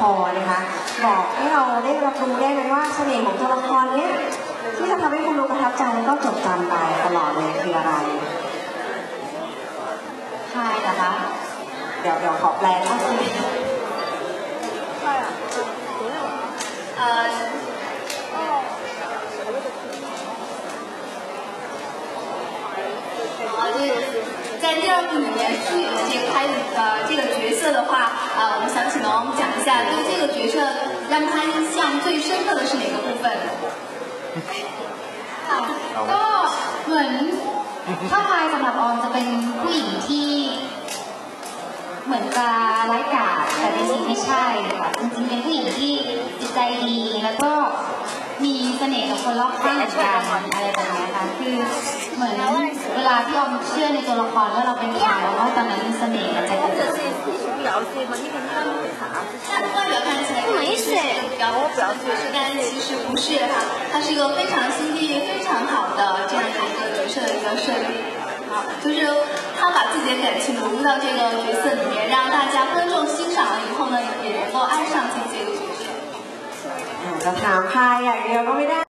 ครนะคะ บอกให้เราได้รับรู้ได้ไหมว่าเสน่ห์ของตัวละครเนี้ยที่จะทำให้คุณรู้ประทับใจแล้วก็จดจำไปตลอดเลยคืออะไรใช่นะคะ เดี๋ยวเดี๋ยวขอแปลก็คือ 呃，啊，对，在第二部里面饰演的这个开呃这个 角色的话，啊，我们想请龙讲一下，对这个角色让他印象最深刻的是哪个部分？ ค่ะก็เหมือนถ้าพายสำหรับออมจะเป็นผู้หญิงที่ เหมือนจะไร้กาจแต่จริงๆไม่ใช่ค่ะจริงๆเป็นผู้หญิงที่จิตใจดี แล้วก็มีเสน่ห์กับคนรอบข้างเหมือนกันอะไรแบบนี้ค่ะคือเหมือนเวลาที่ออมเชื่อในตัวละครว่าเราเป็นใครแล้วว่าตอนนั้นมีเสน่ห์มันจ 这吗？你他给他啊他的外表看起来呢是一个比角色但其实不是哈他是一个非常心地非常好的这样一个角色的一个设定好就是他把自己的感情融入到这个角色里面让大家观众欣赏了以后呢也能够爱上这个角色嗯让他嗨亚云要大家